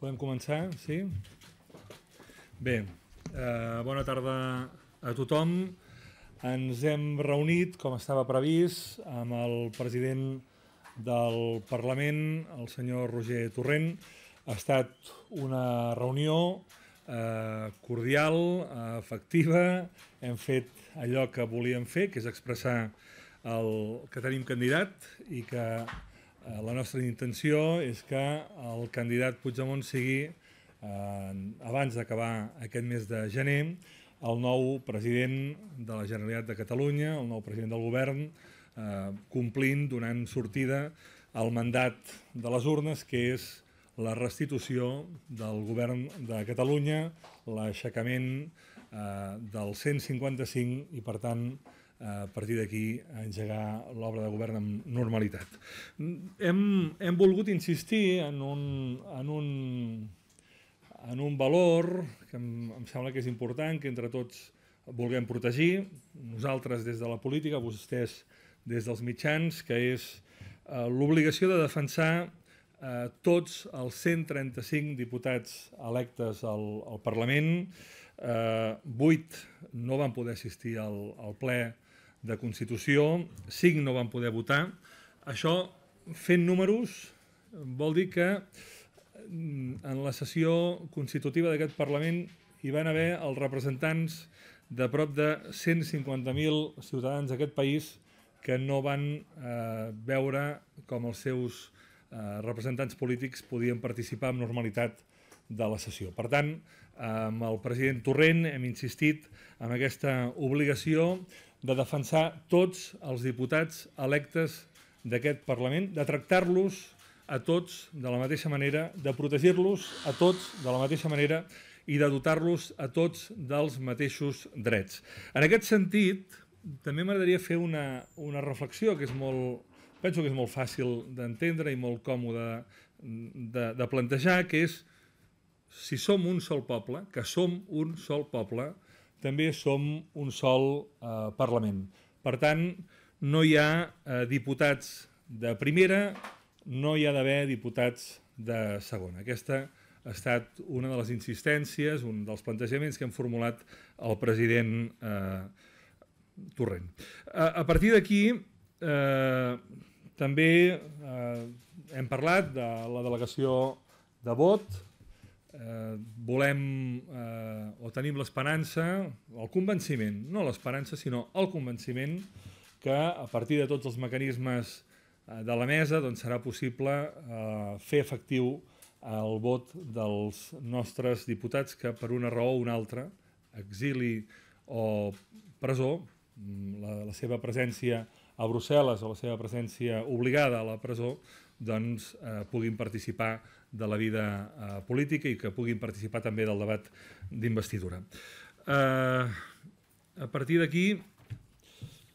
Podem començar, sí? Bé, eh, bona tarda a tothom. Ens hem reunit, com estava previst, amb el president del Parlament, el senyor Roger Torrent. Ha estat una reunió eh, cordial, efectiva. Hem fet allò que volíem fer, que és expressar el, que tenim candidat i que la nostra intenció és que el candidat Puigdemont sigui, eh, abans d'acabar aquest mes de gener, el nou president de la Generalitat de Catalunya, el nou president del govern, eh, complint, donant sortida al mandat de les urnes, que és la restitució del govern de Catalunya, l'aixecament eh, del 155 i, per tant, a partir d'aquí engegar l'obra de govern amb normalitat. Hem, hem volgut insistir en un, en, un, en un valor que em, em sembla que és important, que entre tots vulguem protegir, nosaltres des de la política, vostès des dels mitjans, que és eh, l'obligació de defensar eh, tots els 135 diputats electes al, al Parlament. Eh, 8 no van poder assistir al, al ple de Constitució, 5 no van poder votar. Això, fent números, vol dir que mm, en la sessió constitutiva d'aquest Parlament hi van haver els representants de prop de 150.000 ciutadans d'aquest país que no van eh, veure com els seus eh, representants polítics podien participar amb normalitat de la sessió. Per tant, amb el president Torrent hem insistit en aquesta obligació de defensar tots els diputats electes d'aquest Parlament, de tractar-los a tots de la mateixa manera, de protegir-los a tots de la mateixa manera i de dotar-los a tots dels mateixos drets. En aquest sentit, també m'agradaria fer una, una reflexió que és molt, penso que és molt fàcil d'entendre i molt còmode de, de plantejar, que és si som un sol poble, que som un sol poble, també som un sol eh, Parlament. Per tant, no hi ha eh, diputats de primera, no hi ha d'haver diputats de segona. Aquesta ha estat una de les insistències, un dels plantejaments que hem formulat el president eh, Torrent. A, a partir d'aquí, eh, també eh, hem parlat de la delegació de vot, eh, volem eh, o tenim l'esperança, el convenciment, no l'esperança, sinó el convenciment que a partir de tots els mecanismes eh, de la mesa doncs, serà possible eh, fer efectiu el vot dels nostres diputats que per una raó o una altra, exili o presó, mm, la, la seva presència a Brussel·les o la seva presència obligada a la presó, doncs, eh, puguin participar de la vida eh, política i que puguin participar també del debat d'investidura. Eh, a partir d'aquí,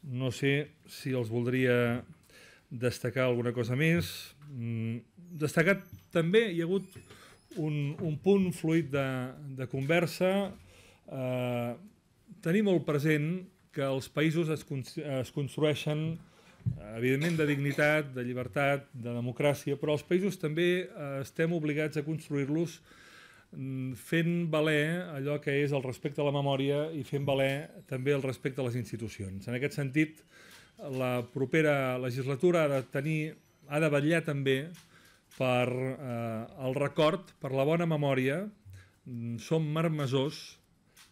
no sé si els voldria destacar alguna cosa més. Mm, destacat també hi ha hagut un, un punt fluid de, de conversa. Eh, tenir molt present que els països es, es construeixen evidentment de dignitat, de llibertat, de democràcia, però els països també eh, estem obligats a construir-los mm, fent valer allò que és el respecte a la memòria i fent valer també el respecte a les institucions. En aquest sentit, la propera legislatura ha de tenir, ha de vetllar també per eh, el record, per la bona memòria, mm, som marmesors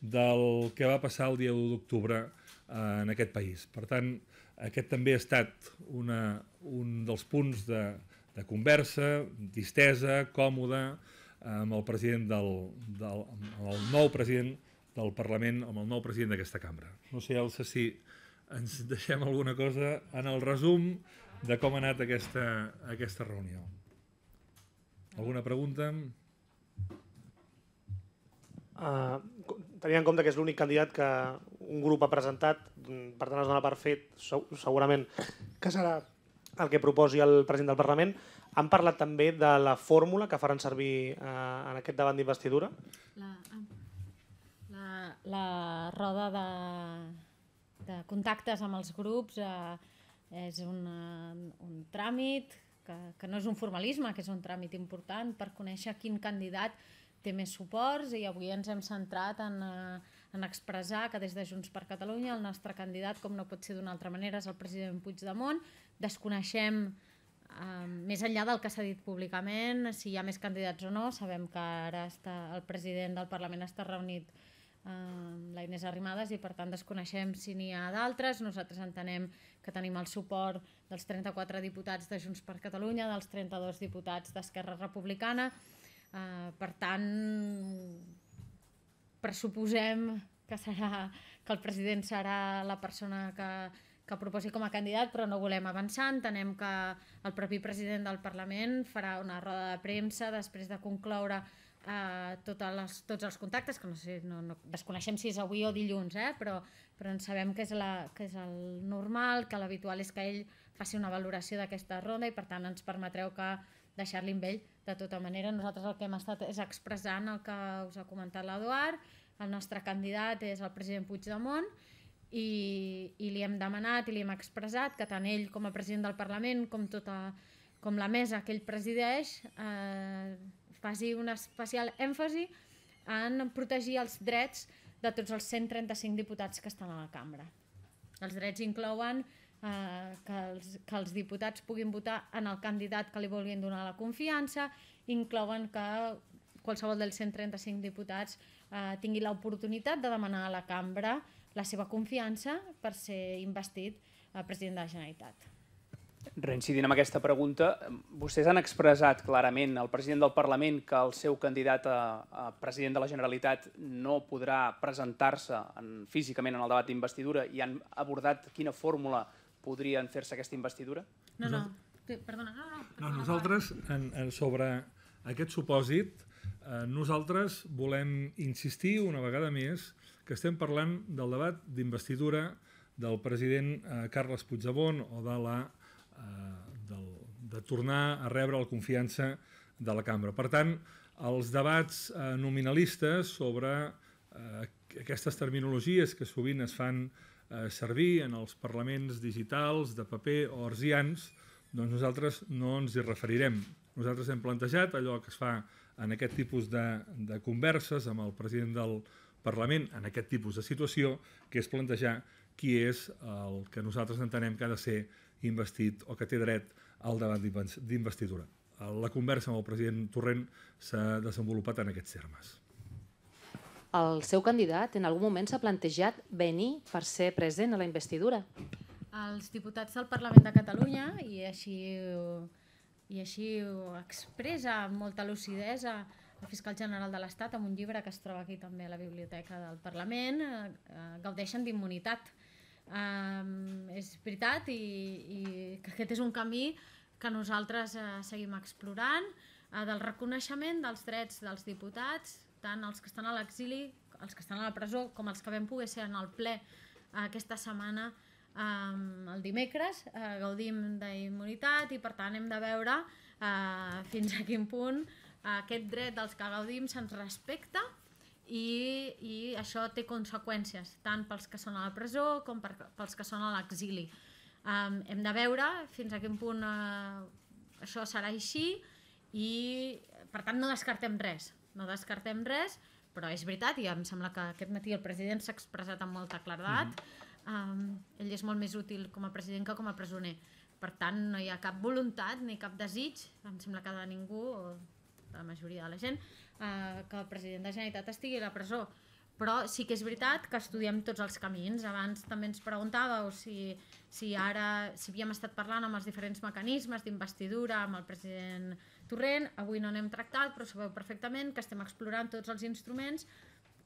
del que va passar el dia 1 d'octubre eh, en aquest país. Per tant, aquest també ha estat una, un dels punts de, de conversa, distesa, còmode, amb el president del, del amb el nou president del Parlament, amb el nou president d'aquesta cambra. No sé, Elsa, si ens deixem alguna cosa en el resum de com ha anat aquesta, aquesta reunió. Alguna pregunta? Uh, tenint en compte que és l'únic candidat que un grup ha presentat, mm, per tant es dona per fet segurament que serà el que proposi el president del Parlament. Han parlat també de la fórmula que faran servir eh, en aquest debat d'investidura? La, la, la roda de, de contactes amb els grups eh, és una, un tràmit que, que no és un formalisme, que és un tràmit important per conèixer quin candidat té més suports i avui ens hem centrat en, eh, en expressar que des de Junts per Catalunya el nostre candidat, com no pot ser d'una altra manera, és el president Puigdemont. Desconeixem, eh, més enllà del que s'ha dit públicament, si hi ha més candidats o no. Sabem que ara està, el president del Parlament està reunit amb la Inés Arrimadas i per tant desconeixem si n'hi ha d'altres. Nosaltres entenem que tenim el suport dels 34 diputats de Junts per Catalunya, dels 32 diputats d'Esquerra Republicana. Uh, per tant, pressuposem que, serà, que el president serà la persona que, que proposi com a candidat, però no volem avançar. Entenem que el propi president del Parlament farà una roda de premsa després de concloure eh, totes les, tots els contactes, que no sé, no, no, desconeixem si és avui o dilluns, eh, però, però en sabem que és, la, que és el normal, que l'habitual és que ell faci una valoració d'aquesta ronda i per tant ens permetreu que deixar-li amb ell de tota manera. Nosaltres el que hem estat és expressant el que us ha comentat l'Eduard, el nostre candidat és el president Puigdemont i, i li hem demanat i li hem expressat que tant ell com a president del Parlament com tota com la mesa que ell presideix eh, faci un especial èmfasi en protegir els drets de tots els 135 diputats que estan a la cambra. Els drets inclouen eh, que, els, que els diputats puguin votar en el candidat que li vulguin donar la confiança, inclouen que qualsevol dels 135 diputats eh, tingui l'oportunitat de demanar a la cambra la seva confiança per ser investit eh, president de la Generalitat. Reincidint amb aquesta pregunta, vostès han expressat clarament al president del Parlament que el seu candidat a, a president de la Generalitat no podrà presentar-se físicament en el debat d'investidura i han abordat quina fórmula podrien fer-se aquesta investidura? No, no, perdona, no, no. no nosaltres, en, en, sobre aquest supòsit, eh, nosaltres volem insistir una vegada més que estem parlant del debat d'investidura del president eh, Carles Puigdemont o de la eh, del, de tornar a rebre la confiança de la cambra. Per tant, els debats eh, nominalistes sobre eh, aquestes terminologies que sovint es fan eh, servir en els parlaments digitals, de paper o arsians, doncs nosaltres no ens hi referirem. Nosaltres hem plantejat allò que es fa en aquest tipus de, de converses amb el president del Parlament, en aquest tipus de situació, que és plantejar qui és el que nosaltres entenem que ha de ser investit o que té dret al debat d'investidura. La conversa amb el president Torrent s'ha desenvolupat en aquests termes. El seu candidat en algun moment s'ha plantejat venir per ser present a la investidura? Els diputats del Parlament de Catalunya, i així, i així ho expressa amb molta lucidesa el fiscal general de l'Estat amb un llibre que es troba aquí també a la biblioteca del Parlament, eh, gaudeixen d'immunitat Um, és veritat i, i que aquest és un camí que nosaltres uh, seguim explorant uh, del reconeixement dels drets dels diputats, tant els que estan a l'exili, els que estan a la presó, com els que vam poder ser en el ple uh, aquesta setmana um, el dimecres, uh, gaudim d'immunitat i per tant hem de veure uh, fins a quin punt uh, aquest dret dels que gaudim se'ns respecta i, i això té conseqüències tant pels que són a la presó com per, pels que són a l'exili. Um, hem de veure fins a quin punt uh, això serà així i per tant no descartem res, no descartem res, però és veritat i em sembla que aquest matí el president s'ha expressat amb molta claredat. Mm -hmm. um, ell és molt més útil com a president que com a presoner. Per tant, no hi ha cap voluntat ni cap desig, em sembla que de ningú, o de la majoria de la gent, eh, que el president de la Generalitat estigui a la presó. Però sí que és veritat que estudiem tots els camins. Abans també ens preguntàveu si, si ara si havíem estat parlant amb els diferents mecanismes d'investidura amb el president Torrent. Avui no n'hem tractat, però sabeu perfectament que estem explorant tots els instruments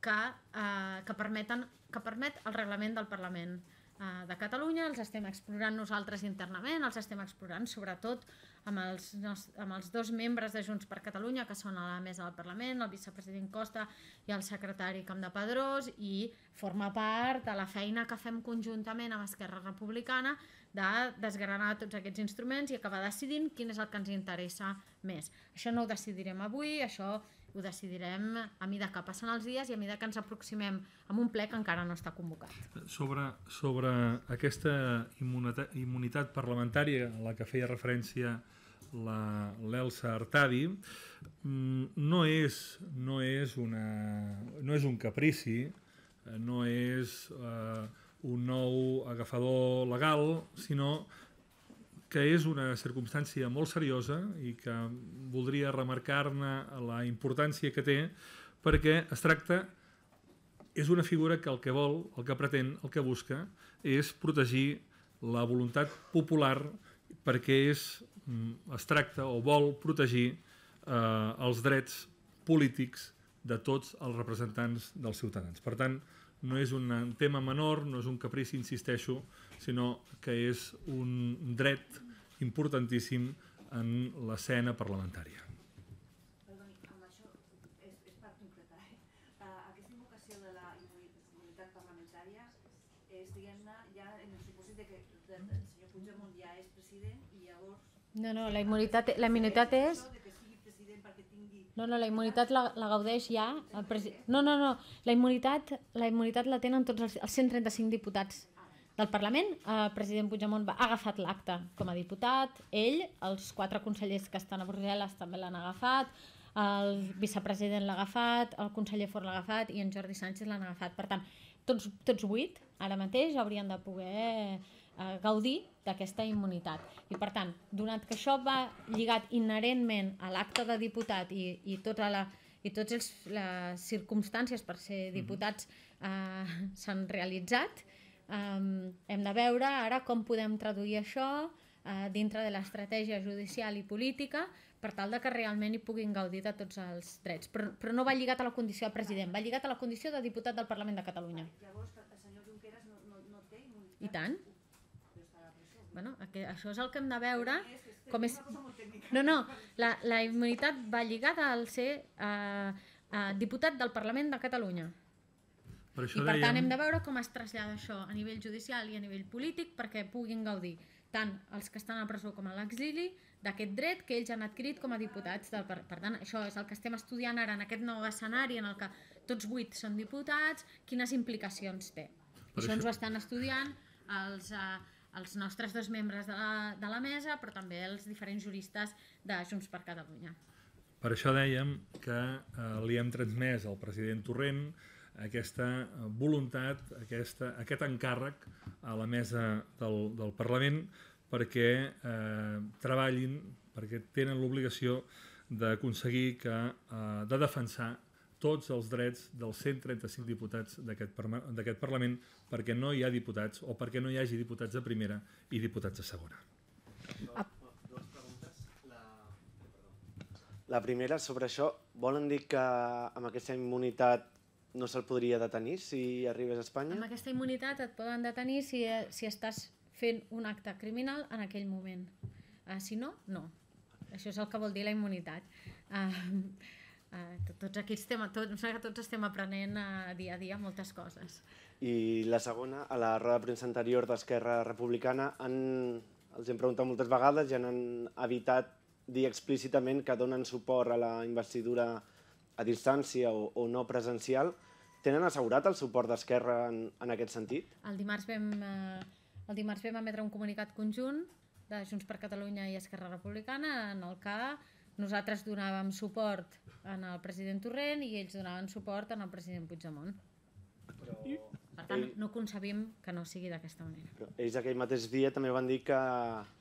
que, eh, que, permeten, que permet el reglament del Parlament eh, de Catalunya. Els estem explorant nosaltres internament, els estem explorant sobretot amb els, amb els dos membres de Junts per Catalunya, que són a la mesa del Parlament, el vicepresident Costa i el secretari Campdepadrós, i forma part de la feina que fem conjuntament amb Esquerra Republicana de desgranar tots aquests instruments i acabar decidint quin és el que ens interessa més. Això no ho decidirem avui, això ho decidirem a mida que passen els dies i a mida que ens aproximem amb un ple que encara no està convocat. Sobre, sobre aquesta immunitat, immunitat parlamentària a la que feia referència l'Elsa Artadi, mm, no és, no, és una, no és un caprici, eh, no és eh, agafador legal, sinó que és una circumstància molt seriosa i que voldria remarcar-ne la importància que té perquè es tracta és una figura que el que vol, el que pretén, el que busca és protegir la voluntat popular perquè és, mm, es tracta o vol protegir eh, els drets polítics de tots els representants dels ciutadans. Per tant, no és un tema menor, no és un caprici, insisteixo, sinó que és un dret importantíssim en l'escena parlamentària. Eh? Aquesta invocació de la immunitat parlamentària és, diguem-ne, ja en el supòsit de que el senyor Puigdemont ja és president i llavors... No, no, la immunitat, la immunitat és... De que sigui president perquè tingui... No, no, la immunitat la, la gaudeix ja el president. No, no, no, la immunitat, la immunitat la tenen tots els, els 135 diputats del Parlament. El president Puigdemont va, ha agafat l'acte com a diputat, ell, els quatre consellers que estan a Brussel·les també l'han agafat, el vicepresident l'ha agafat, el conseller Fort l'ha agafat i en Jordi Sánchez l'han agafat. Per tant, tots, tots vuit ara mateix haurien de poder eh, gaudir d'aquesta immunitat. I per tant, donat que això va lligat inherentment a l'acte de diputat i, i tota la, i totes les circumstàncies per ser diputats eh, s'han realitzat, Um, hem de veure ara com podem traduir això uh, dintre de l'estratègia judicial i política per tal de que realment hi puguin gaudir de tots els drets. Però, però no va lligat a la condició de president, va lligat a la condició de diputat del Parlament de Catalunya. Llavors, el senyor Junqueras no, no, no té immunitat. I tant. Bueno, aqu- això és el que hem de veure. Com és... No, no, la, la immunitat va lligada al ser uh, uh, diputat del Parlament de Catalunya. Per I això per tant dèiem, hem de veure com es trasllada això a nivell judicial i a nivell polític perquè puguin gaudir tant els que estan a presó com a l'exili d'aquest dret que ells han adquirit com a diputats. Del par per tant, això és el que estem estudiant ara en aquest nou escenari en el que tots vuit són diputats, quines implicacions té. Per això, això- ens ho estan estudiant els, eh, els nostres dos membres de la, de la mesa, però també els diferents juristes de Junts per Catalunya. per això dèiem que eh, li hem transmès al president Torrent aquesta eh, voluntat, aquesta, aquest encàrrec a la mesa del, del Parlament perquè eh, treballin, perquè tenen l'obligació d'aconseguir que, eh, de defensar tots els drets dels 135 diputats d'aquest Parlament perquè no hi ha diputats o perquè no hi hagi diputats de primera i diputats de segona. La primera, sobre això, volen dir que amb aquesta immunitat no se'l podria detenir si arribés a Espanya? Amb aquesta immunitat et poden detenir si, si estàs fent un acte criminal en aquell moment. Uh, si no, no. Això és el que vol dir la immunitat. Uh, uh, tots aquí estem, tots, em sembla que tots estem aprenent uh, dia a dia moltes coses. I la segona, a la roda de premsa anterior d'Esquerra Republicana, han, els hem preguntat moltes vegades i han evitat dir explícitament que donen suport a la investidura a distància o, o no presencial. Tenen assegurat el suport d'Esquerra en, en aquest sentit? El dimarts vam, uh, el dimarts vam emetre un comunicat conjunt de Junts per Catalunya i Esquerra Republicana en el que nosaltres donàvem suport en el president Torrent i ells donaven suport en el president Puigdemont. Per tant, no concebim que no sigui d'aquesta manera. Però ells aquell mateix dia també van dir que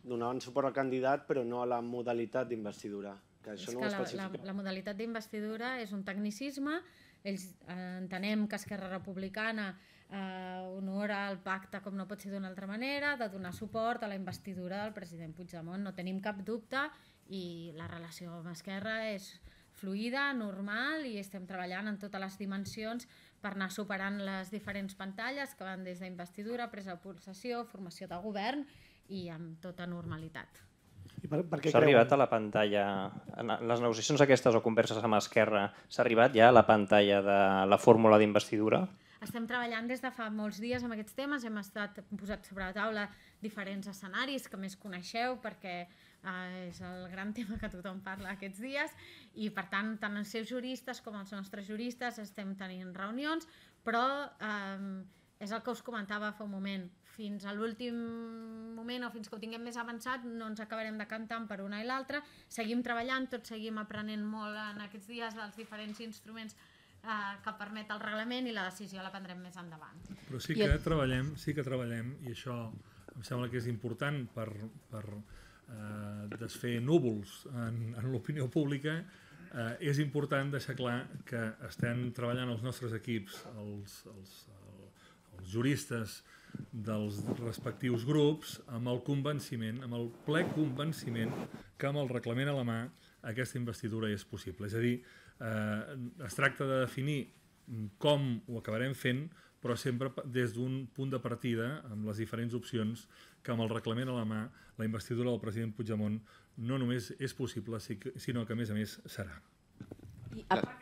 donaven suport al candidat però no a la modalitat d'investidura. Que això és no que la, la, la modalitat d'investidura és un tecnicisme, ells eh, entenem que Esquerra Republicana eh, honora el pacte com no pot ser d'una altra manera, de donar suport a la investidura del president Puigdemont. No tenim cap dubte i la relació amb Esquerra és fluida, normal i estem treballant en totes les dimensions per anar superant les diferents pantalles que van des d'investidura, presa de possessió, formació de govern i amb tota normalitat. I per, per què S'ha arribat a la pantalla, en les negociacions aquestes o converses amb Esquerra, s'ha arribat ja a la pantalla de la fórmula d'investidura? Estem treballant des de fa molts dies amb aquests temes, hem estat posat sobre la taula diferents escenaris que més coneixeu perquè eh, és el gran tema que tothom parla aquests dies i per tant tant els seus juristes com els nostres juristes estem tenint reunions però eh, és el que us comentava fa un moment fins a l'últim moment o fins que ho tinguem més avançat no ens acabarem decantant per una i l'altra. Seguim treballant, tots seguim aprenent molt en aquests dies dels diferents instruments eh, que permet el reglament i la decisió la prendrem més endavant. Però sí que treballem, sí que treballem, i això em sembla que és important per, per eh, desfer núvols en, en l'opinió pública, eh, és important deixar clar que estem treballant els nostres equips, els, els, els juristes dels respectius grups, amb el convenciment, amb el ple convenciment que amb el reglament a la mà aquesta investidura és possible. És a dir, eh, es tracta de definir com ho acabarem fent, però sempre des d'un punt de partida, amb les diferents opcions, que amb el reglament a la mà la investidura del president Puigdemont no només és possible, sinó que a més a més serà. I a part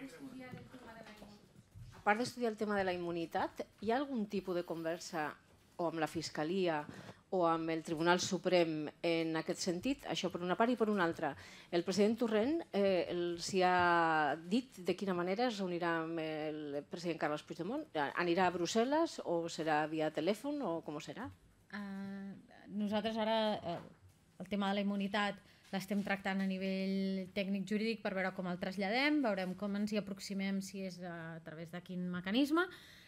d'estudiar el tema de la immunitat, hi ha algun tipus de conversa o amb la Fiscalia o amb el Tribunal Suprem en aquest sentit, això per una part i per una altra. El president Torrent eh, els ha dit de quina manera es reunirà amb el president Carles Puigdemont. Anirà a Brussel·les o serà via telèfon o com serà? Uh, nosaltres ara uh, el tema de la immunitat l'estem tractant a nivell tècnic jurídic per veure com el traslladem, veurem com ens hi aproximem, si és a través de quin mecanisme,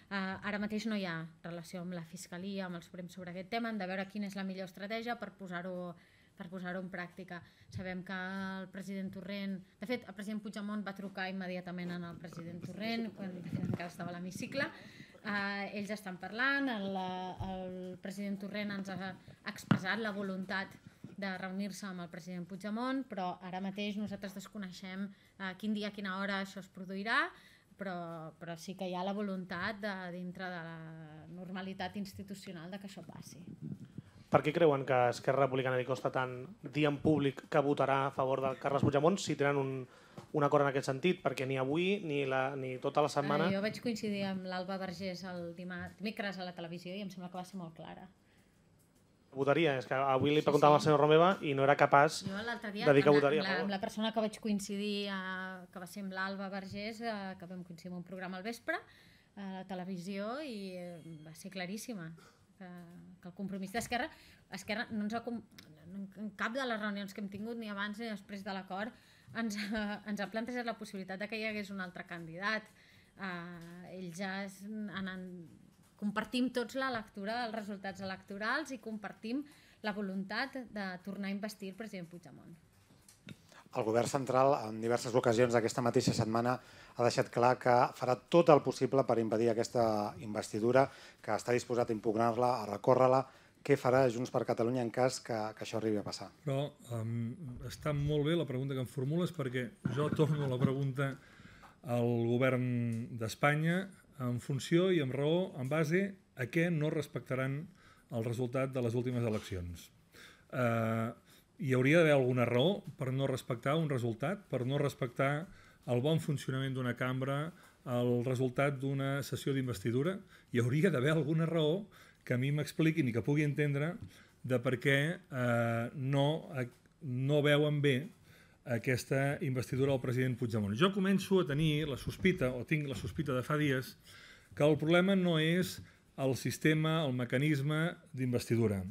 ara mateix no hi ha relació amb la Fiscalia, amb el Suprem sobre aquest tema, hem de veure quina és la millor estratègia per posar-ho per posar-ho en pràctica. Sabem que el president Torrent... De fet, el president Puigdemont va trucar immediatament al president Torrent quan encara estava a l'hemicicle. Uh, ells estan parlant, el, el president Torrent ens ha expressat la voluntat de reunir-se amb el president Puigdemont, però ara mateix nosaltres desconeixem uh, quin dia, quina hora això es produirà, però, però sí que hi ha la voluntat de, dintre de la normalitat institucional de que això passi. Per què creuen que Esquerra Republicana li costa tant dir en públic que votarà a favor de Carles Puigdemont si tenen un, un acord en aquest sentit? Perquè ni avui ni, la, ni tota la setmana... Eh, jo vaig coincidir amb l'Alba Vergés el dimecres a la televisió i em sembla que va ser molt clara votaria. És que avui li preguntava sí, sí. al senyor Romeva i no era capaç de dir que votaria. Amb la, amb la persona que vaig coincidir, eh, que va ser amb l'Alba Vergés, eh, que vam coincidir en un programa al vespre, a la televisió, i eh, va ser claríssima que, que el compromís d'Esquerra Esquerra no ens ha, en cap de les reunions que hem tingut, ni abans ni després de l'acord, ens, ha, ens ha plantejat la possibilitat de que hi hagués un altre candidat. Uh, ells ja han, han compartim tots la lectura dels resultats electorals i compartim la voluntat de tornar a investir el president Puigdemont. El govern central en diverses ocasions d'aquesta mateixa setmana ha deixat clar que farà tot el possible per impedir aquesta investidura, que està disposat a impugnar-la, a recórrer-la. Què farà Junts per Catalunya en cas que, que això arribi a passar? Però um, està molt bé la pregunta que em formules perquè jo torno la pregunta al govern d'Espanya en funció i amb raó, en base a què no respectaran el resultat de les últimes eleccions. Eh, hi hauria d'haver alguna raó per no respectar un resultat, per no respectar el bon funcionament d'una cambra, el resultat d'una sessió d'investidura. Hi hauria d'haver alguna raó que a mi m'expliquin i que pugui entendre de per què eh, no, no veuen bé aquesta investidura del president Puigdemont. Jo començo a tenir la sospita, o tinc la sospita de fa dies, que el problema no és el sistema, el mecanisme d'investidura.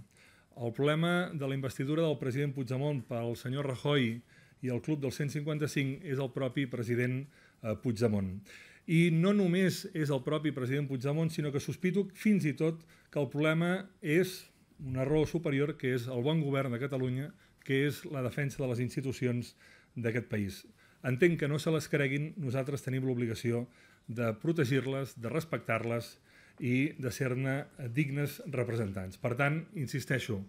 El problema de la investidura del president Puigdemont pel senyor Rajoy i el club del 155 és el propi president eh, Puigdemont. I no només és el propi president Puigdemont, sinó que sospito fins i tot que el problema és una raó superior, que és el bon govern de Catalunya, que és la defensa de les institucions d'aquest país. Entenc que no se les creguin, nosaltres tenim l'obligació de protegir-les, de respectar-les i de ser-ne dignes representants. Per tant, insisteixo,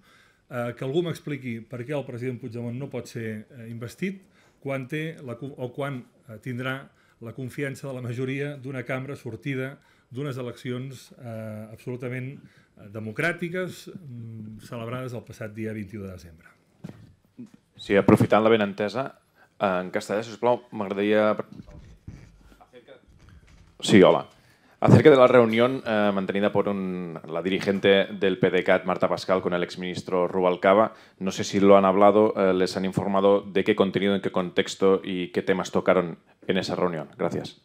eh, que algú m'expliqui per què el president Puigdemont no pot ser eh, investit quan té la, o quan eh, tindrà la confiança de la majoria d'una cambra sortida d'unes eleccions eh, absolutament democràtiques mm, celebrades el passat dia 21 de desembre. Sí, aprofitant la benentesa, en castellà, sisplau, m'agradaria... Sí, hola. Acerca de la reunión eh, mantenida por un, la dirigente del PDCAT, Marta Pascal, con el exministro Rubalcaba, no sé si lo han hablado, eh, les han informado de qué contenido, en qué contexto y qué temas tocaron en esa reunión. Gracias.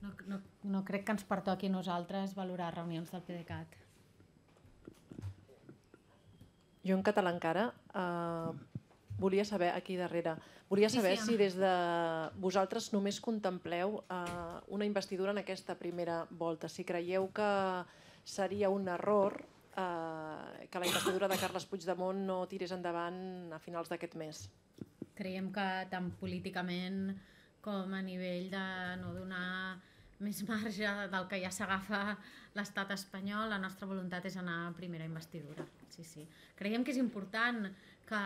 No, no, no crec que ens pertoqui a nosaltres valorar reunions del PDeCAT. Jo en català encara eh, volia saber aquí darrere, volia Sí, saber sí, si home. des de vosaltres només contempleu eh, una investidura en aquesta primera volta, si creieu que seria un error eh, que la investidura de Carles Puigdemont no tirés endavant a finals d'aquest mes. Creiem que tant políticament com a nivell de no donar més marge del que ja s'agafa l'estat espanyol, la nostra voluntat és anar a primera investidura. Sí, sí. Creiem que és important que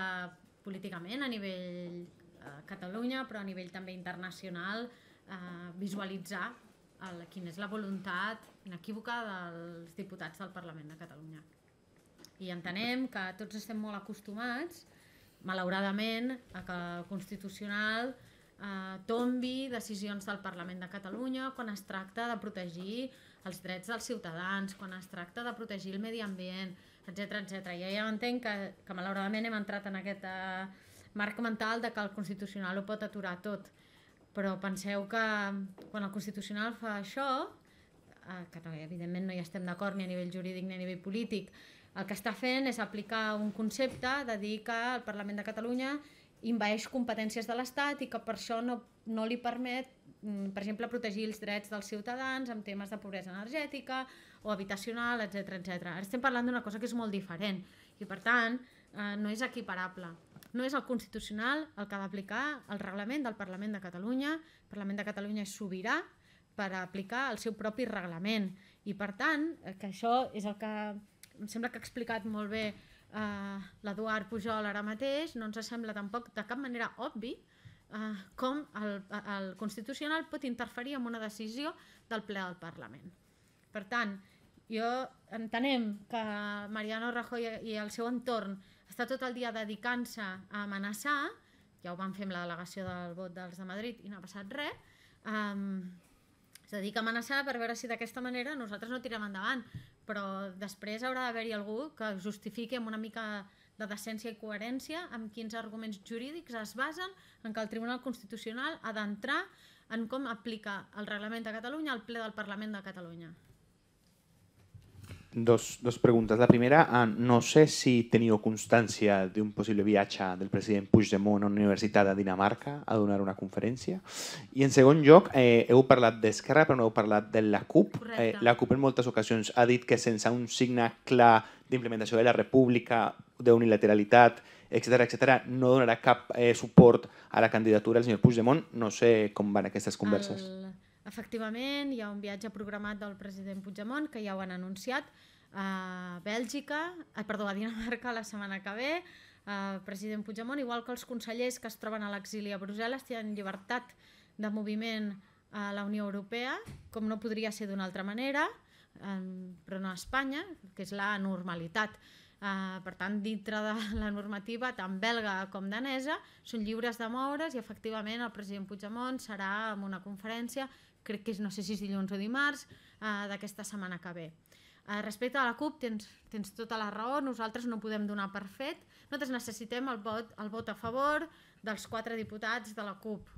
políticament a nivell eh, Catalunya, però a nivell també internacional, eh, visualitzar el, quina és la voluntat inequívoca dels diputats del Parlament de Catalunya. I entenem que tots estem molt acostumats, malauradament, a que el Constitucional eh, tombi decisions del Parlament de Catalunya quan es tracta de protegir els drets dels ciutadans, quan es tracta de protegir el medi ambient, etc etc. I ja entenc que, que malauradament hem entrat en aquest eh, marc mental de que el Constitucional ho pot aturar tot. Però penseu que quan el Constitucional fa això, eh, que no, evidentment no hi estem d'acord ni a nivell jurídic ni a nivell polític, el que està fent és aplicar un concepte de dir que el Parlament de Catalunya invaeix competències de l'Estat i que per això no, no li permet, mm, per exemple, protegir els drets dels ciutadans en temes de pobresa energètica o habitacional, etc etc. Ara estem parlant d'una cosa que és molt diferent i, per tant, eh, no és equiparable. No és el Constitucional el que ha d'aplicar el reglament del Parlament de Catalunya. El Parlament de Catalunya és sobirà per aplicar el seu propi reglament. I, per tant, eh, que això és el que em sembla que ha explicat molt bé eh, l'Eduard Pujol ara mateix, no ens sembla tampoc de cap manera obvi eh, com el, el Constitucional pot interferir en una decisió del ple del Parlament. Per tant, jo entenem que Mariano Rajoy i el seu entorn està tot el dia dedicant-se a amenaçar, ja ho van fer amb la delegació del vot dels de Madrid i no ha passat res, um, es dedica a amenaçar per veure si d'aquesta manera nosaltres no tirem endavant, però després haurà d'haver-hi algú que justifiqui amb una mica de decència i coherència amb quins arguments jurídics es basen en que el Tribunal Constitucional ha d'entrar en com aplica el reglament de Catalunya al ple del Parlament de Catalunya. Dos, dos preguntes. La primera, ah, no sé si teniu constància d'un possible viatge del president Puigdemont a una universitat de Dinamarca a donar una conferència. I en segon lloc, eh, heu parlat d'Esquerra, però no heu parlat de la CUP. Eh, la CUP en moltes ocasions ha dit que sense un signe clar d'implementació de la república, d'unilateralitat, etc etc, no donarà cap eh, suport a la candidatura del senyor Puigdemont. No sé com van aquestes converses. El, efectivament, hi ha un viatge programat del president Puigdemont, que ja ho han anunciat, a Bèlgica, eh, perdó, a Dinamarca la setmana que ve. El president Puigdemont, igual que els consellers que es troben a l'exili a Brussel·les, tenen llibertat de moviment a la Unió Europea, com no podria ser d'una altra manera, eh, però no a Espanya, que és la normalitat. Uh, per tant, dintre de la normativa, tant belga com danesa, són lliures de moure's i efectivament el president Puigdemont serà en una conferència, crec que és, no sé si és dilluns o dimarts, uh, d'aquesta setmana que ve. Uh, respecte a la CUP, tens, tens tota la raó, nosaltres no podem donar per fet, nosaltres necessitem el vot, el vot a favor dels quatre diputats de la CUP,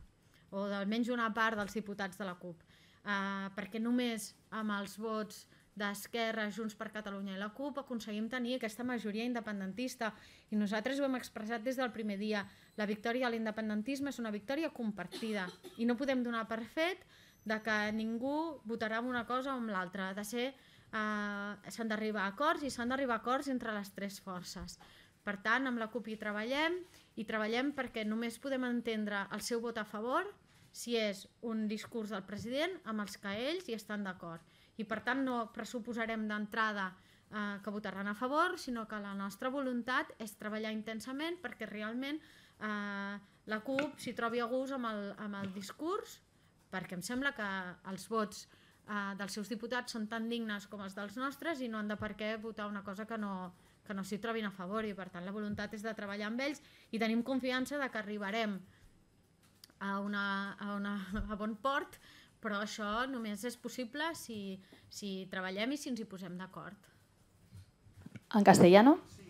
o d'almenys una part dels diputats de la CUP, uh, perquè només amb els vots d'Esquerra, Junts per Catalunya i la CUP aconseguim tenir aquesta majoria independentista. I nosaltres ho hem expressat des del primer dia. La victòria a l'independentisme és una victòria compartida. I no podem donar per fet de que ningú votarà amb una cosa o amb l'altra. De ser, eh, s'han d'arribar a acords i s'han d'arribar a acords entre les tres forces. Per tant, amb la CUP hi treballem i treballem perquè només podem entendre el seu vot a favor si és un discurs del president amb els que ells hi estan d'acord. I per tant no pressuposarem d'entrada eh, que votaran a favor, sinó que la nostra voluntat és treballar intensament perquè realment eh, la CUP s'hi trobi a gust amb el, amb el discurs, perquè em sembla que els vots eh, dels seus diputats són tan dignes com els dels nostres i no han de per què votar una cosa que no, que no s'hi trobin a favor i per tant la voluntat és de treballar amb ells i tenim confiança de que arribarem a, una, a, una, a bon port però això només és possible si, si treballem i si ens hi posem d'acord. En castellano? es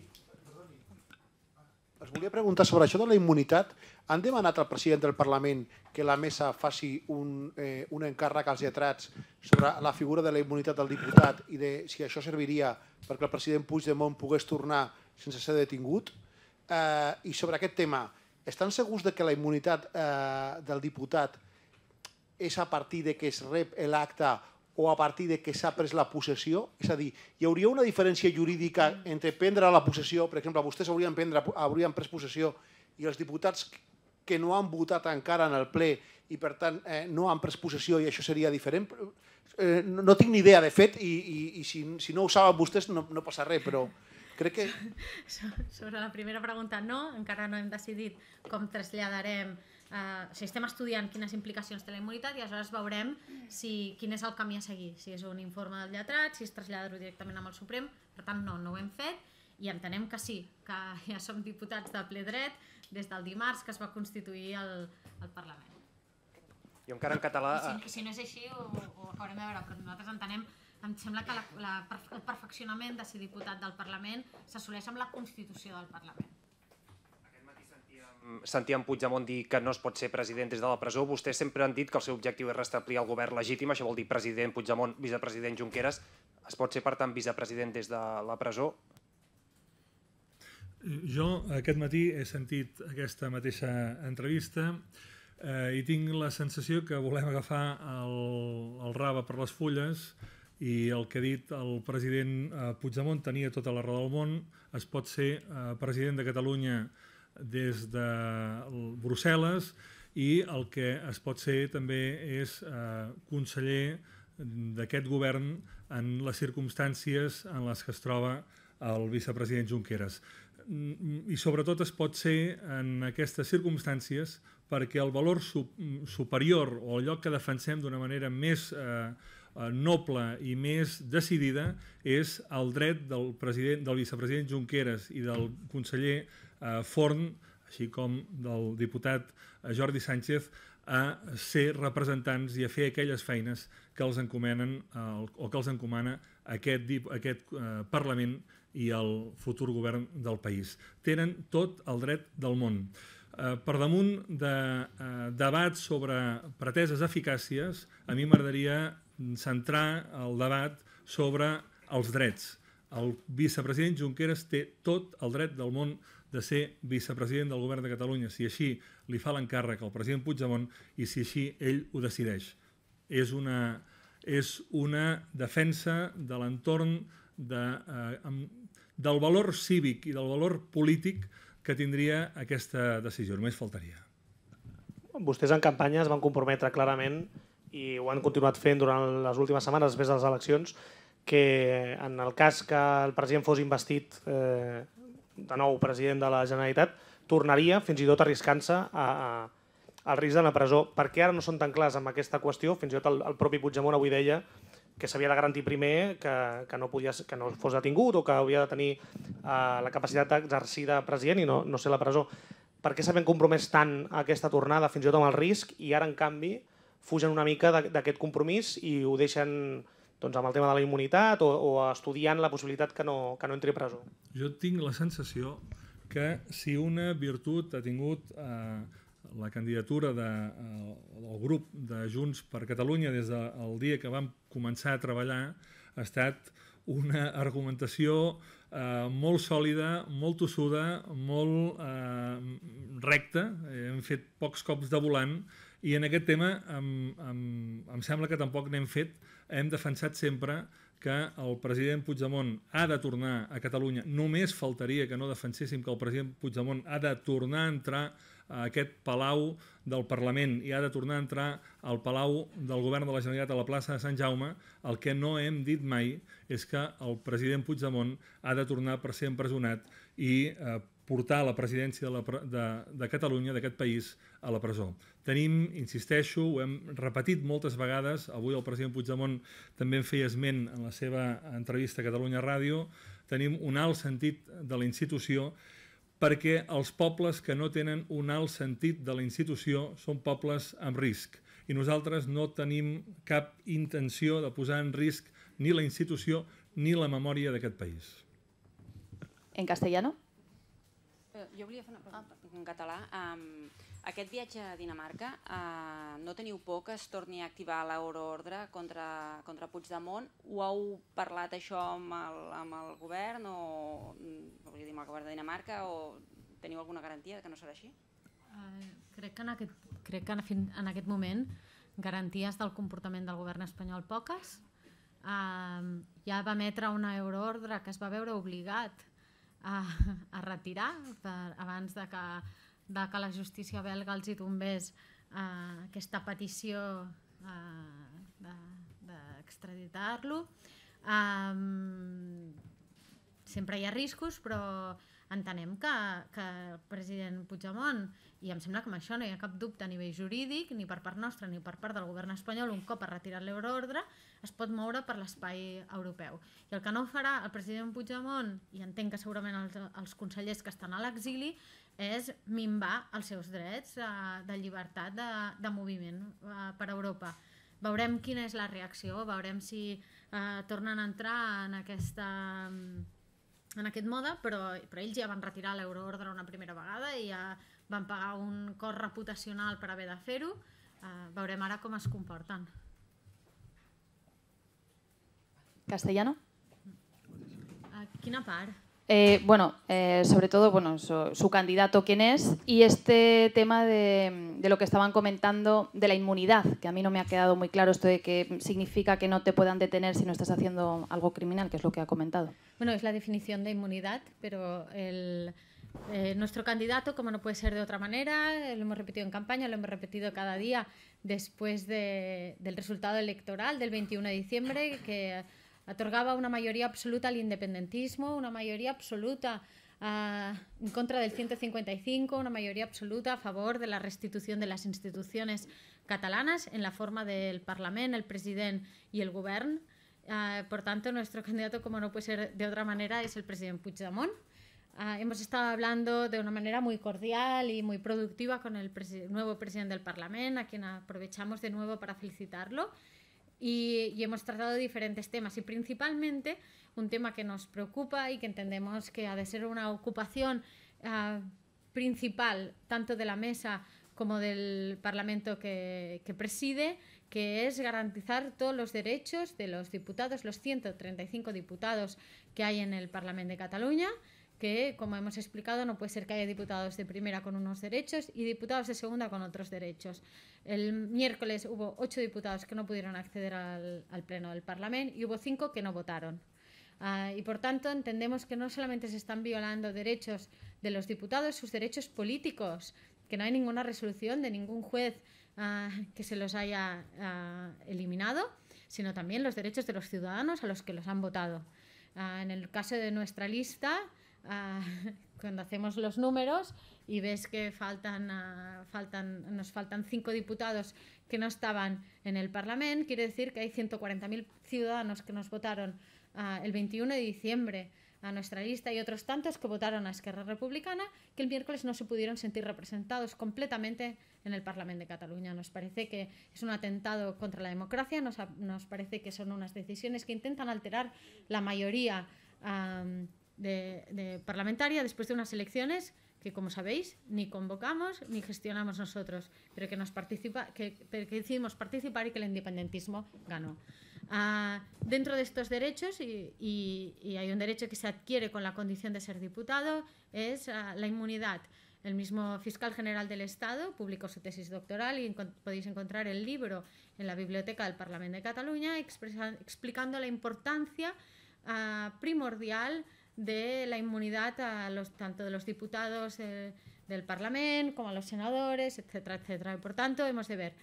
volia preguntar sobre això de la immunitat. Han demanat al president del Parlament que la mesa faci un, eh, un encàrrec als lletrats sobre la figura de la immunitat del diputat i de si això serviria perquè el president Puigdemont pogués tornar sense ser detingut. Eh, I sobre aquest tema, estan segurs de que la immunitat eh, del diputat és a partir de que es rep l'acte o a partir de que s'ha pres la possessió? És a dir, hi hauria una diferència jurídica entre prendre la possessió, per exemple, vostès haurien, prendre, haurien pres possessió i els diputats que no han votat encara en el ple i per tant eh, no han pres possessió i això seria diferent? Eh, no, no tinc ni idea, de fet, i, i, i si, si no ho saben vostès no, no passa res, però crec que... Sobre la primera pregunta, no, encara no hem decidit com traslladarem Uh, o sigui, estem estudiant quines implicacions té la immunitat i aleshores veurem si, quin és el camí a seguir, si és un informe del lletrat, si es trasllada directament amb el Suprem, per tant no, no ho hem fet i entenem que sí, que ja som diputats de ple dret des del dimarts que es va constituir el, el Parlament. Jo encara en català... I si, si no és així ho, ho acabarem de veure, però nosaltres entenem em sembla que la, la, el perfeccionament de ser diputat del Parlament s'assoleix amb la Constitució del Parlament sentíem Puigdemont dir que no es pot ser president des de la presó. Vostès sempre han dit que el seu objectiu és restablir el govern legítim, això vol dir president Puigdemont, vicepresident Junqueras. Es pot ser, per tant, vicepresident des de la presó? Jo aquest matí he sentit aquesta mateixa entrevista eh, i tinc la sensació que volem agafar el, el raba per les fulles i el que ha dit el president eh, Puigdemont tenia tota la raó del món, es pot ser eh, president de Catalunya des de Brussel·les i el que es pot ser també és eh, conseller d'aquest govern en les circumstàncies en les que es troba el vicepresident Junqueras. I sobretot es pot ser en aquestes circumstàncies perquè el valor su superior o el lloc que defensem d'una manera més eh, noble i més decidida és el dret del, president, del vicepresident Junqueras i del conseller eh, Forn, així com del diputat eh, Jordi Sánchez, a ser representants i a fer aquelles feines que els encomenen eh, o que els encomana aquest, aquest eh, Parlament i el futur govern del país. Tenen tot el dret del món. Eh, per damunt de eh, debats sobre preteses eficàcies, a mi m'agradaria centrar el debat sobre els drets. El vicepresident Junqueras té tot el dret del món de ser vicepresident del govern de Catalunya, si així li fa l'encàrrec al president Puigdemont i si així ell ho decideix. És una, és una defensa de l'entorn de, eh, del valor cívic i del valor polític que tindria aquesta decisió, només faltaria. Vostès en campanya es van comprometre clarament i ho han continuat fent durant les últimes setmanes després de les eleccions que en el cas que el president fos investit eh, de nou president de la Generalitat, tornaria fins i tot arriscant-se a, a, al risc de la presó. Per què ara no són tan clars amb aquesta qüestió? Fins i tot el, el propi Puigdemont avui deia que s'havia de garantir primer que, que, no podia, que no fos detingut o que havia de tenir uh, la capacitat d'exercir de president i no, no ser la presó. Per què s'havien compromès tant a aquesta tornada, fins i tot amb el risc, i ara, en canvi, fugen una mica d'aquest compromís i ho deixen doncs, amb el tema de la immunitat o, o estudiant la possibilitat que no, que no entri a presó? Jo tinc la sensació que si una virtut ha tingut eh, la candidatura de, eh, del grup de Junts per Catalunya des del dia que vam començar a treballar ha estat una argumentació eh, molt sòlida, molt tossuda, molt eh, recta. Hem fet pocs cops de volant i en aquest tema em, em, em sembla que tampoc n'hem fet hem defensat sempre que el president Puigdemont ha de tornar a Catalunya. Només faltaria que no defenséssim que el president Puigdemont ha de tornar a entrar a aquest palau del Parlament i ha de tornar a entrar al palau del govern de la Generalitat a la plaça de Sant Jaume, el que no hem dit mai és que el president Puigdemont ha de tornar per ser empresonat i eh, portar la presidència de, la, de, de Catalunya, d'aquest país, a la presó. Tenim, insisteixo, ho hem repetit moltes vegades, avui el president Puigdemont també en feia esment en la seva entrevista a Catalunya Ràdio, tenim un alt sentit de la institució perquè els pobles que no tenen un alt sentit de la institució són pobles amb risc i nosaltres no tenim cap intenció de posar en risc ni la institució ni la memòria d'aquest país. En castellano? Eh, jo volia fer una pregunta en català. Um, aquest viatge a Dinamarca, uh, no teniu por que es torni a activar l'euroordre contra, contra Puigdemont? Ho heu parlat això amb el, amb el govern o vull dir, amb el govern de Dinamarca o teniu alguna garantia que no serà així? Uh, crec que en aquest, crec que en, fin- en aquest moment garanties del comportament del govern espanyol poques. Uh, ja va emetre una euroordre que es va veure obligat a, a retirar per, abans de que, de que la justícia belga els hi tombés uh, aquesta petició uh, d'extraditar-lo. Um, sempre hi ha riscos, però entenem que, que el president Puigdemont, i em sembla que amb això no hi ha cap dubte a nivell jurídic, ni per part nostra ni per part del govern espanyol, un cop ha retirat l'euroordre, es pot moure per l'espai europeu. I el que no farà el president Puigdemont, i entenc que segurament els, els consellers que estan a l'exili, és minvar els seus drets eh, de llibertat de, de moviment eh, per Europa. Veurem quina és la reacció, veurem si eh, tornen a entrar en aquesta en aquest mode, però, però ells ja van retirar l'euroordre una primera vegada i ja van pagar un cost reputacional per haver de fer-ho. Uh, veurem ara com es comporten. ¿Castellano? Uh, quina part? Eh, bueno, eh, sobre todo, bueno, su, candidato quién es y este tema de, lo que estaban comentando de la inmunidad, que a mí no me ha quedado muy claro esto de que significa que no te puedan detener si no estás haciendo algo criminal, que es lo que ha comentado. Bueno, es la definición de inmunidad, pero el, eh, nuestro candidato, como no puede ser de otra manera, lo hemos repetido en campaña, lo hemos repetido cada día después de- del resultado electoral del 21 de diciembre, que otorgaba una mayoría absoluta al independentismo, una mayoría absoluta ah, en contra del 155, una mayoría absoluta a favor de la restitución de las instituciones catalanas en la forma del Parlamento, el presidente y el gobierno. Ah, por tanto, nuestro candidato, como no puede ser de otra manera, es el presidente Puigdemont. Ah, hemos estado hablando de una manera muy cordial y muy productiva con el presi- nuevo presidente del Parlamento, a quien aprovechamos de nuevo para felicitarlo. Y, hemos tratado diferentes temas. Y principalmente un tema que nos preocupa y que entendemos que ha de ser una ocupación ah, principal tanto de la mesa como del Parlamento que, que preside, que es garantizar todos los derechos de los diputados, los 135 diputados que hay en el Parlamento de Cataluña, que, como hemos explicado, no puede ser que haya diputados de primera con unos derechos y diputados de segunda con otros derechos. El miércoles hubo ocho diputados que no pudieron acceder al, al Pleno del Parlamento y hubo cinco que no votaron. Ah, y por tanto entendemos que no solamente se están violando derechos de los diputados, sus derechos políticos, que no hay ninguna resolución de ningún juez ah, que se los haya ah, eliminado, sino también los derechos de los ciudadanos a los que los han votado. En el caso de nuestra lista, cuando hacemos los números y ves que faltan, faltan, nos faltan cinco diputados que no estaban en el Parlamento, quiere decir que hay 140.000 ciudadanos que nos votaron ah, el 21 de diciembre a nuestra lista y otros tantos que votaron a Esquerra Republicana que el miércoles no se pudieron sentir representados completamente en el Parlamento de Cataluña. Nos parece que es un atentado contra la democracia, nos, nos parece que son unas decisiones que intentan alterar la mayoría am, de, parlamentaria después de unas elecciones que, como sabéis, ni convocamos ni gestionamos nosotros, pero que, nos participa, que, que decidimos participar y que el independentismo ganó. Ah, dentro de estos derechos, y, y- hay un derecho que se adquiere con la condición de ser diputado, es ah, la inmunidad. El mismo fiscal general del Estado publicó su tesis doctoral y podéis encontrar el libro en la biblioteca del Parlamento de Cataluña explicando la importancia ah, primordial de la inmunidad a los, tanto de los diputados eh, del Parlamento como a los senadores, etcétera, etcétera. Y por tanto, hemos de ver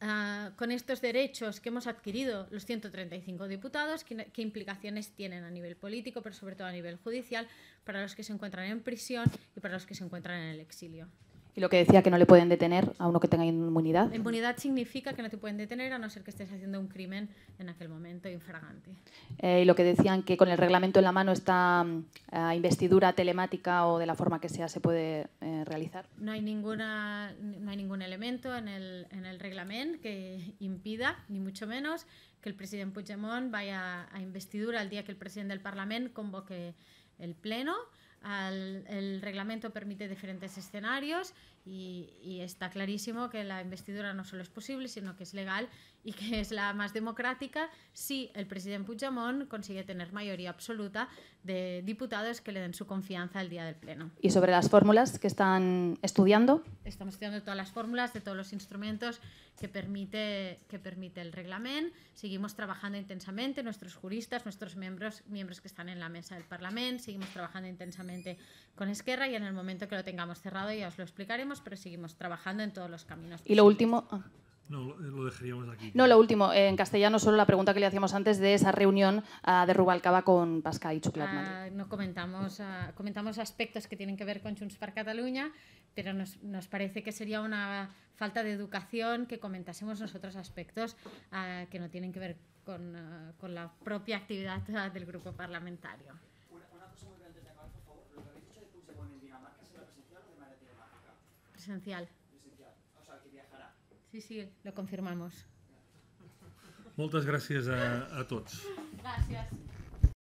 ah, con estos derechos que hemos adquirido los 135 diputados, qué, qué implicaciones tienen a nivel político, pero sobre todo a nivel judicial, para los que se encuentran en prisión y para los que se encuentran en el exilio. Y lo que decía que no le pueden detener a uno que tenga inmunidad. La impunidad significa que no te pueden detener a no ser que estés haciendo un crimen en aquel momento infragante. Eh, y lo que decían que con el reglamento en la mano esta mm, ah, investidura telemática o de la forma que sea se puede eh, realizar. No hay, ninguna, no hay ningún elemento en el, en el reglamento que impida, ni mucho menos, que el presidente Puigdemont vaya a investidura el día que el presidente del Parlamento convoque el Pleno. El, el reglamento permite diferentes escenarios y, y, está clarísimo que la investidura no solo es posible, sino que es legal y que es la más democrática si el presidente Puigdemont consigue tener mayoría absoluta de diputados que le den su confianza el día del Pleno. ¿Y sobre las fórmulas que están estudiando? Estamos estudiando todas las fórmulas de todos los instrumentos que permite, que permite el reglamento. Seguimos trabajando intensamente, nuestros juristas, nuestros miembros, miembros que están en la mesa del Parlamento, seguimos trabajando intensamente con Esquerra y en el momento que lo tengamos cerrado ya os lo explicaremos, pero seguimos trabajando en todos los caminos. Y lo último... Ah. No, lo, dejaríamos aquí. No, lo último, en castellano solo la pregunta que le hacíamos antes de esa reunión uh, de Rubalcaba con Pascal y Chuclat uh, No comentamos, uh, comentamos aspectos que tienen que ver con Junts per Catalunya, pero nos, nos parece que sería una falta de educación que comentásemos nosotros aspectos que no tienen que ver con, con la propia actividad del grupo parlamentario. Presencial. Sí, sí, lo confirmamos. Moltes gràcies a, a tots. Gràcies.